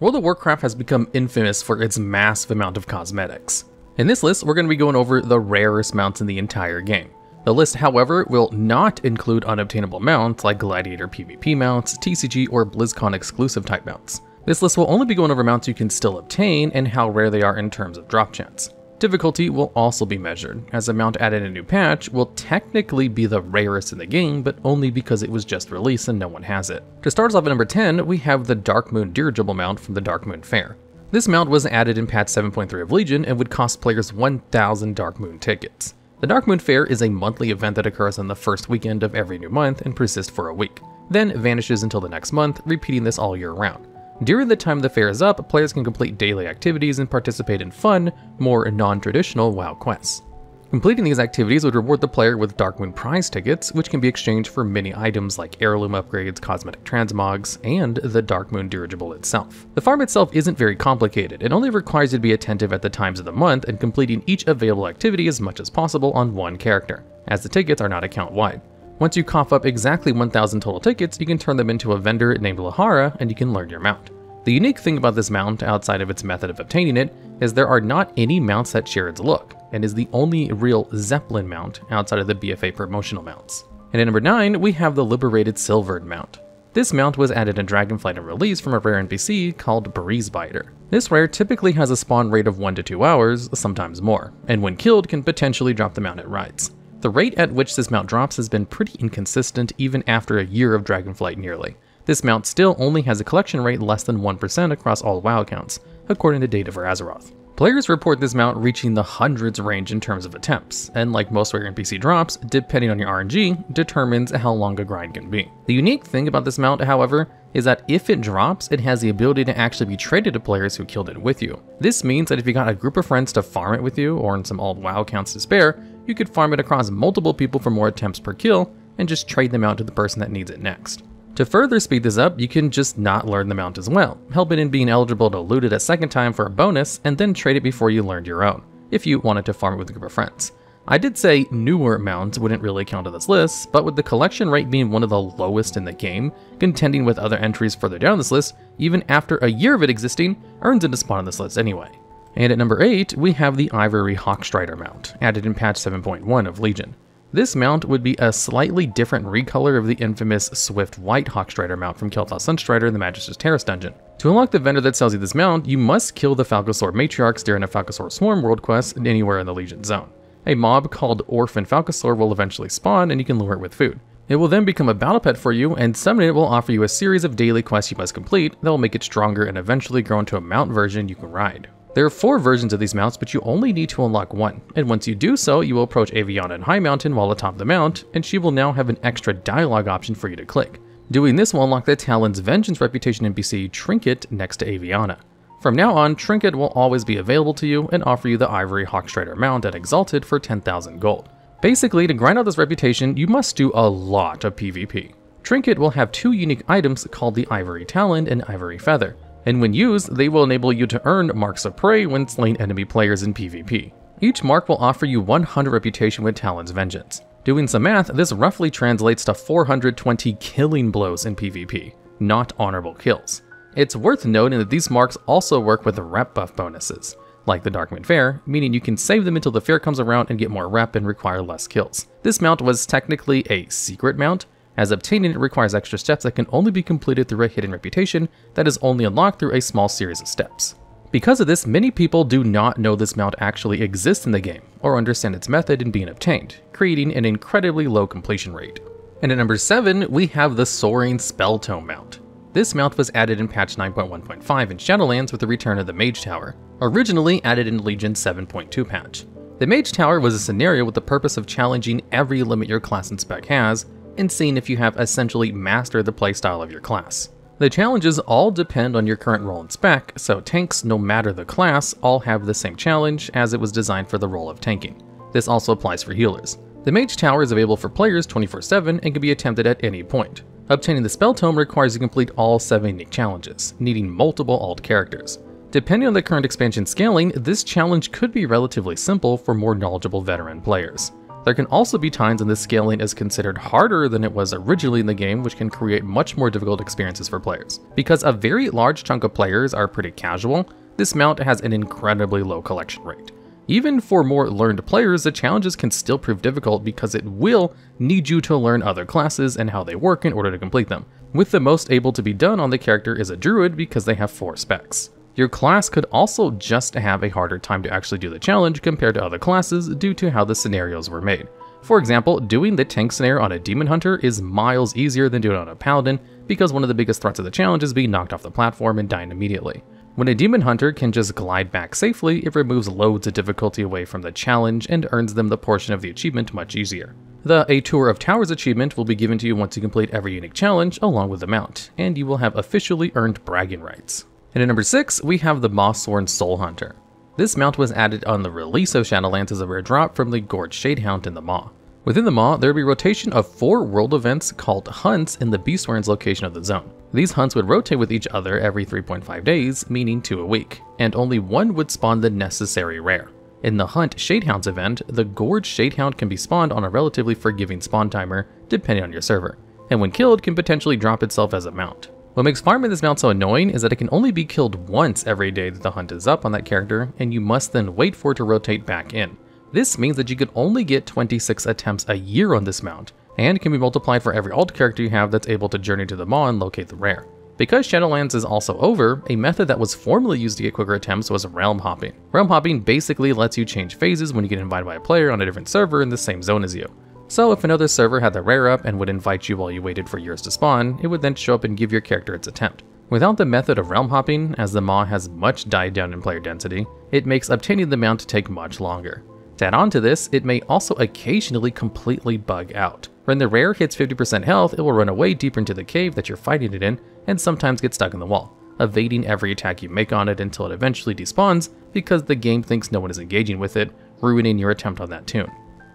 World of Warcraft has become infamous for its massive amount of cosmetics. In this list, we're going to be going over the rarest mounts in the entire game. The list, however, will not include unobtainable mounts like Gladiator PvP mounts, TCG, or BlizzCon exclusive type mounts. This list will only be going over mounts you can still obtain and how rare they are in terms of drop chance. Difficulty will also be measured, as a mount added in a new patch will technically be the rarest in the game, but only because it was just released and no one has it. To start us off at number 10, we have the Darkmoon Dirigible mount from the Darkmoon Fair. This mount was added in patch 7.3 of Legion and would cost players 1,000 Darkmoon tickets. The Darkmoon Fair is a monthly event that occurs on the first weekend of every new month and persists for a week, then vanishes until the next month, repeating this all year round. During the time the fair is up, players can complete daily activities and participate in fun, more non-traditional WoW quests. Completing these activities would reward the player with Darkmoon prize tickets, which can be exchanged for many items like heirloom upgrades, cosmetic transmogs, and the Darkmoon dirigible itself. The farm itself isn't very complicated, it only requires you to be attentive at the times of the month and completing each available activity as much as possible on one character, as the tickets are not account-wide. Once you cough up exactly 1,000 total tickets, you can turn them into a vendor named Lhara and you can learn your mount. The unique thing about this mount, outside of its method of obtaining it, is there are not any mounts that share its look, and is the only real Zeppelin mount outside of the BFA promotional mounts. And at number 9, we have the Liberated Slyvern mount. This mount was added in Dragonflight and released from a rare NPC called Breezebiter. This rare typically has a spawn rate of 1 to 2 hours, sometimes more, and when killed can potentially drop the mount it rides. The rate at which this mount drops has been pretty inconsistent even after a year of Dragonflight nearly. This mount still only has a collection rate less than 1% across all WoW accounts, according to data for Azeroth. Players report this mount reaching the hundreds range in terms of attempts, and like most rare NPC drops, depending on your RNG, determines how long a grind can be. The unique thing about this mount, however, is that if it drops, it has the ability to actually be traded to players who killed it with you. This means that if you got a group of friends to farm it with you, or in some old WoW accounts to spare, you could farm it across multiple people for more attempts per kill, and just trade them out to the person that needs it next. To further speed this up, you can just not learn the mount as well, help it in being eligible to loot it a second time for a bonus, and then trade it before you learned your own, if you wanted to farm it with a group of friends. I did say newer mounts wouldn't really count on this list, but with the collection rate being one of the lowest in the game, contending with other entries further down this list, even after a year of it existing, earns it a spot on this list anyway. And at number 8, we have the Ivory Hawkstrider mount, added in patch 7.1 of Legion. This mount would be a slightly different recolor of the infamous Swift White Hawkstrider mount from Kael'thas Sunstrider in the Magister's Terrace dungeon. To unlock the vendor that sells you this mount, you must kill the Falcosaur Matriarchs during a Falcosaur Swarm world quest anywhere in the Legion zone. A mob called Orphan Falcosaur will eventually spawn and you can lure it with food. It will then become a battle pet for you, and summoning it will offer you a series of daily quests you must complete that will make it stronger and eventually grow into a mount version you can ride. There are four versions of these mounts, but you only need to unlock one, and once you do so, you will approach Aviana in Highmountain while atop the mount, and she will now have an extra dialogue option for you to click. Doing this will unlock the Talon's Vengeance reputation NPC Trinket next to Aviana. From now on, Trinket will always be available to you and offer you the Ivory Hawkstrider mount at Exalted for 10,000 gold. Basically, to grind out this reputation, you must do a lot of PvP. Trinket will have two unique items called the Ivory Talon and Ivory Feather and when used, they will enable you to earn marks of prey when slaying enemy players in PvP. Each mark will offer you 100 reputation with Talon's Vengeance. Doing some math, this roughly translates to 420 killing blows in PvP, not honorable kills. It's worth noting that these marks also work with rep buff bonuses, like the Darkmoon Fair, meaning you can save them until the fair comes around and get more rep and require less kills. This mount was technically a secret mount, as obtaining it requires extra steps that can only be completed through a hidden reputation that is only unlocked through a small series of steps. Because of this, many people do not know this mount actually exists in the game, or understand its method in being obtained, creating an incredibly low completion rate. And at number 7, we have the Soaring Spelltome mount. This mount was added in patch 9.1.5 in Shadowlands with the return of the Mage Tower, originally added in Legion 7.2 patch. The Mage Tower was a scenario with the purpose of challenging every limit your class and spec has, and seeing if you have essentially mastered the playstyle of your class. The challenges all depend on your current role and spec, so tanks, no matter the class, all have the same challenge as it was designed for the role of tanking. This also applies for healers. The Mage Tower is available for players 24-7 and can be attempted at any point. Obtaining the Spelltome requires you complete all 7 unique challenges, needing multiple alt characters. Depending on the current expansion scaling, this challenge could be relatively simple for more knowledgeable veteran players. There can also be times when this scaling is considered harder than it was originally in the game, which can create much more difficult experiences for players. Because a very large chunk of players are pretty casual, this mount has an incredibly low collection rate. Even for more learned players, the challenges can still prove difficult because it will need you to learn other classes and how they work in order to complete them, with the most able to be done on the character is a druid because they have 4 specs. Your class could also just have a harder time to actually do the challenge compared to other classes due to how the scenarios were made. For example, doing the tank snare on a demon hunter is miles easier than doing it on a paladin because one of the biggest threats of the challenge is being knocked off the platform and dying immediately. When a demon hunter can just glide back safely, it removes loads of difficulty away from the challenge and earns them the portion of the achievement much easier. The A Tour of Towers achievement will be given to you once you complete every unique challenge along with the mount, and you will have officially earned bragging rights. And at number 6, we have the Mawsworn Soulhunter. This mount was added on the release of Shadowlands as a rare drop from the Gorge Shadehound in the Maw. Within the Maw, there would be rotation of four world events called hunts in the Beastwarren's location of the zone. These hunts would rotate with each other every 3.5 days, meaning two a week, and only one would spawn the necessary rare. In the Hunt Shadehounds event, the Gorge Shadehound can be spawned on a relatively forgiving spawn timer, depending on your server, and when killed can potentially drop itself as a mount. What makes farming this mount so annoying is that it can only be killed once every day that the hunt is up on that character, and you must then wait for it to rotate back in. This means that you could only get 26 attempts a year on this mount, and can be multiplied for every alt character you have that's able to journey to the maw and locate the rare. Because Shadowlands is also over, a method that was formerly used to get quicker attempts was realm hopping. Realm hopping basically lets you change phases when you get invited by a player on a different server in the same zone as you. So if another server had the rare up and would invite you while you waited for yours to spawn, it would then show up and give your character its attempt. Without the method of realm hopping, as the Maw has much died down in player density, it makes obtaining the mount take much longer. To add on to this, it may also occasionally completely bug out. When the rare hits 50% health, it will run away deeper into the cave that you're fighting it in, and sometimes get stuck in the wall, evading every attack you make on it until it eventually despawns because the game thinks no one is engaging with it, ruining your attempt on that toon.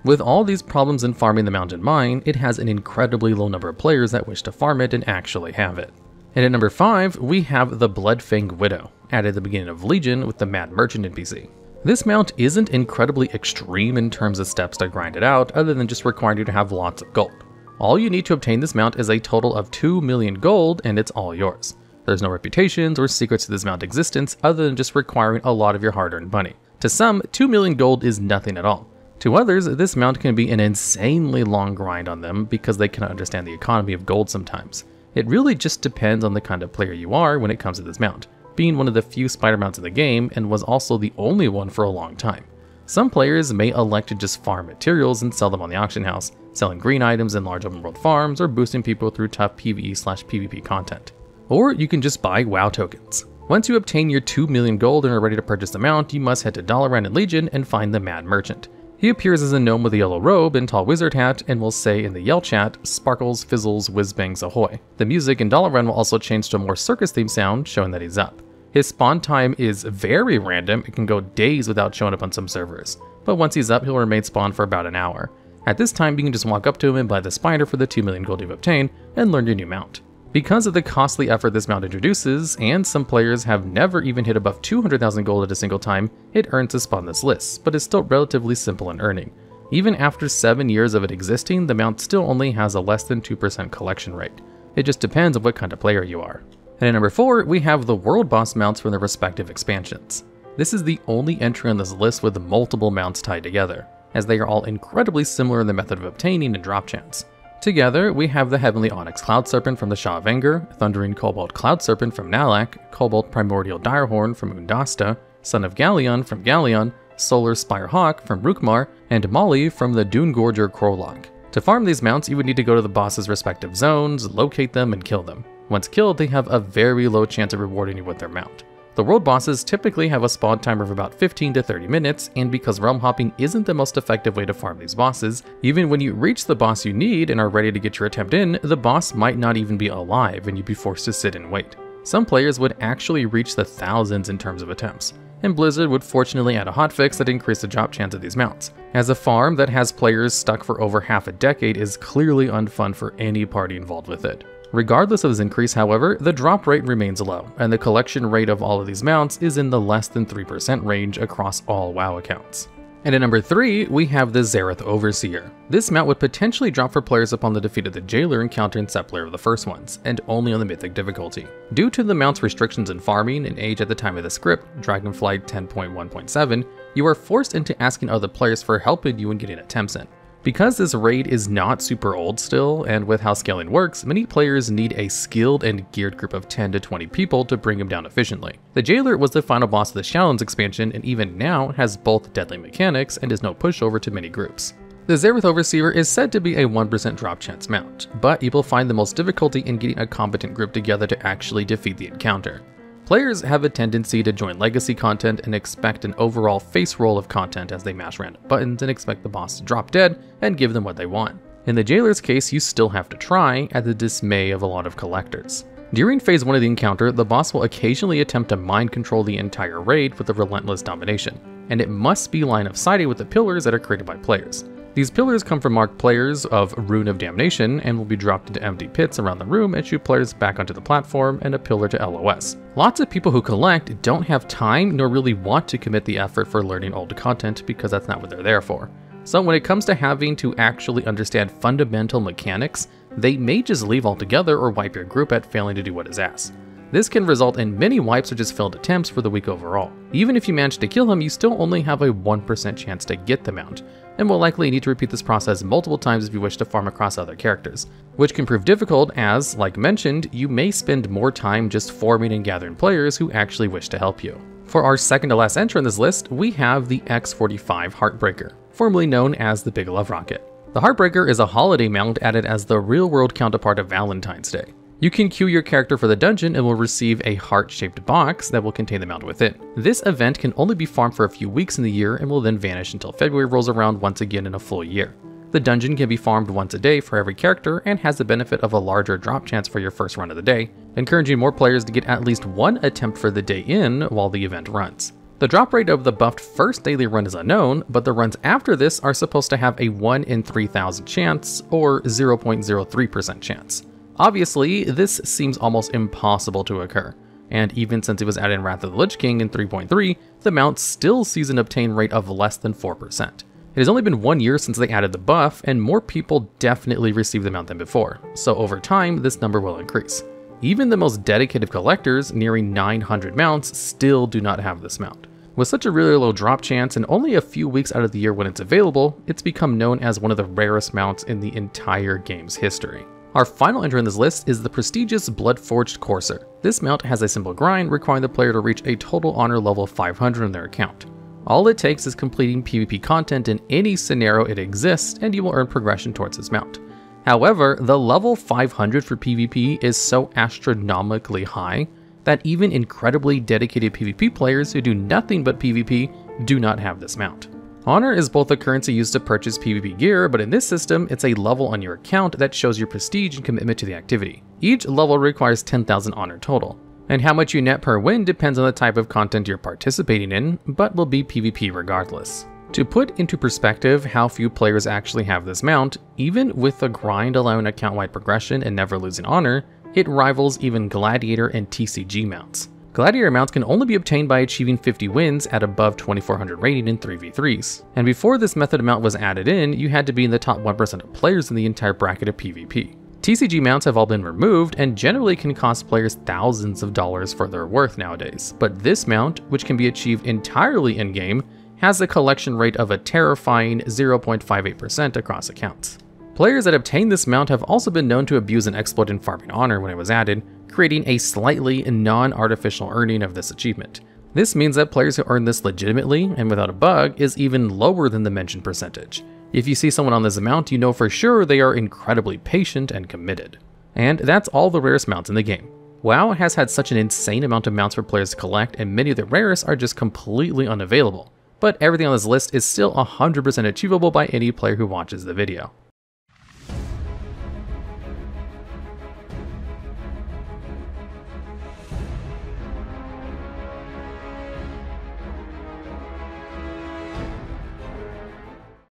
With all these problems in farming the mountain mine, it has an incredibly low number of players that wish to farm it and actually have it. And at number 5, we have the Bloodfang Widow, added at the beginning of Legion with the Mad Merchant NPC. This mount isn't incredibly extreme in terms of steps to grind it out, other than just requiring you to have lots of gold. All you need to obtain this mount is a total of 2 million gold, and it's all yours. There's no reputations or secrets to this mount existence other than just requiring a lot of your hard-earned money. To some, 2 million gold is nothing at all. To others, this mount can be an insanely long grind on them because they cannot understand the economy of gold sometimes. It really just depends on the kind of player you are when it comes to this mount, being one of the few spider mounts in the game and was also the only one for a long time. Some players may elect to just farm materials and sell them on the auction house, selling green items in large open world farms or boosting people through tough PvE slash PvP content. Or you can just buy WoW tokens. Once you obtain your 2 million gold and are ready to purchase the mount, you must head to Dalaran and Legion and find the Mad Merchant. He appears as a gnome with a yellow robe and tall wizard hat and will say in the Yell chat, sparkles, fizzles, whiz bangs ahoy. The music in Dalaran will also change to a more circus themed sound, showing that he's up. His spawn time is very random, it can go days without showing up on some servers, but once he's up he'll remain spawned for about an hour. At this time you can just walk up to him and buy the spider for the 2 million gold you've obtained, and learn your new mount. Because of the costly effort this mount introduces, and some players have never even hit above 200,000 gold at a single time, it earns a spot on this list, but is still relatively simple in earning. Even after 7 years of it existing, the mount still only has a less than 2% collection rate. It just depends on what kind of player you are. And at number 4, we have the world boss mounts from the respective expansions. This is the only entry on this list with multiple mounts tied together, as they are all incredibly similar in the method of obtaining and drop chance. Together, we have the Heavenly Onyx Cloud Serpent from the Sha of Anger, Thundering Cobalt Cloud Serpent from Nalak, Cobalt Primordial Direhorn from Oondasta, Son of Galleon from Galleon, Solar Spirehawk from Rukhmar, and Molly from the Doongorger Krolog. To farm these mounts, you would need to go to the boss's respective zones, locate them, and kill them. Once killed, they have a very low chance of rewarding you with their mount. The world bosses typically have a spawn timer of about 15 to 30 minutes, and because realm hopping isn't the most effective way to farm these bosses, even when you reach the boss you need and are ready to get your attempt in, the boss might not even be alive and you'd be forced to sit and wait. Some players would actually reach the thousands in terms of attempts, and Blizzard would fortunately add a hotfix that increased the drop chance of these mounts, as a farm that has players stuck for over half a decade is clearly unfun for any party involved with it. Regardless of this increase, however, the drop rate remains low, and the collection rate of all of these mounts is in the less than 3% range across all WoW accounts. And at number 3, we have the Zereth Overseer. This mount would potentially drop for players upon the defeat of the Jailer encounter in Sepulcher of the first ones, and only on the Mythic difficulty. Due to the mount's restrictions in farming and age at the time of the script, Dragonflight 10.1.7, you are forced into asking other players for help in you in getting attempts in. Because this raid is not super old still, and with how scaling works, many players need a skilled and geared group of 10 to 20 people to bring him down efficiently. The Jailer was the final boss of the Shadowlands expansion and even now has both deadly mechanics and is no pushover to many groups. The Zereth Overseer is said to be a 1% drop chance mount, but you will find the most difficulty in getting a competent group together to actually defeat the encounter. Players have a tendency to join legacy content and expect an overall face roll of content as they mash random buttons and expect the boss to drop dead and give them what they want. In the Jailer's case, you still have to try, at the dismay of a lot of collectors. During phase 1 of the encounter, the boss will occasionally attempt to mind control the entire raid with a relentless domination, and it must be line of sighted with the pillars that are created by players. These pillars come from marked players of Rune of Damnation and will be dropped into empty pits around the room and shoot players back onto the platform and a pillar to LOS. Lots of people who collect don't have time nor really want to commit the effort for learning old content because that's not what they're there for. So when it comes to having to actually understand fundamental mechanics, they may just leave altogether or wipe your group at failing to do what is asked. This can result in many wipes or just failed attempts for the week overall. Even if you manage to kill him, you still only have a 1% chance to get the mount, and will likely need to repeat this process multiple times if you wish to farm across other characters, which can prove difficult as, like mentioned, you may spend more time just farming and gathering players who actually wish to help you. For our second to last entry in this list, we have the X45 Heartbreaker, formerly known as the Big Love Rocket. The Heartbreaker is a holiday mount added as the real-world counterpart of Valentine's Day. You can queue your character for the dungeon and will receive a heart-shaped box that will contain the mount within. This event can only be farmed for a few weeks in the year and will then vanish until February rolls around once again in a full year. The dungeon can be farmed once a day for every character and has the benefit of a larger drop chance for your first run of the day, encouraging more players to get at least one attempt for the day in while the event runs. The drop rate of the buffed first daily run is unknown, but the runs after this are supposed to have a 1 in 3000 chance, or 0.03% chance. Obviously, this seems almost impossible to occur, and even since it was added in Wrath of the Lich King in 3.3, the mount still sees an obtain rate of less than 4%. It has only been one year since they added the buff, and more people definitely received the mount than before, so over time, this number will increase. Even the most dedicated collectors, nearing 900 mounts, still do not have this mount. With such a really low drop chance and only a few weeks out of the year when it's available, it's become known as one of the rarest mounts in the entire game's history. Our final entry in this list is the prestigious Bloodforged Courser. This mount has a simple grind requiring the player to reach a total honor level 500 in their account. All it takes is completing PvP content in any scenario it exists and you will earn progression towards this mount. However, the level 500 for PvP is so astronomically high that even incredibly dedicated PvP players who do nothing but PvP do not have this mount. Honor is both a currency used to purchase PvP gear, but in this system, it's a level on your account that shows your prestige and commitment to the activity. Each level requires 10,000 honor total, and how much you net per win depends on the type of content you're participating in, but will be PvP regardless. To put into perspective how few players actually have this mount, even with the grind allowing account-wide progression and never losing honor, it rivals even Gladiator and TCG mounts. Gladiator mounts can only be obtained by achieving 50 wins at above 2400 rating in 3v3s. And before this method of mount was added in, you had to be in the top 1% of players in the entire bracket of PvP. TCG mounts have all been removed and generally can cost players thousands of dollars for their worth nowadays, but this mount, which can be achieved entirely in-game, has a collection rate of a terrifying 0.58% across accounts. Players that obtain this mount have also been known to abuse an exploit in farming honor when it was added, creating a slightly non-artificial earning of this achievement. This means that players who earn this legitimately and without a bug is even lower than the mentioned percentage. If you see someone on this amount, you know for sure they are incredibly patient and committed. And that's all the rarest mounts in the game. WoW has had such an insane amount of mounts for players to collect, and many of the rarest are just completely unavailable. But everything on this list is still 100% achievable by any player who watches the video.